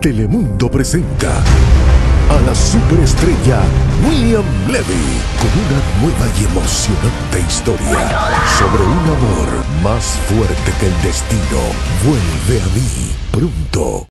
Telemundo presenta a la superestrella William Levy con una nueva y emocionante historia sobre un amor más fuerte que el destino. Vuelve a mí pronto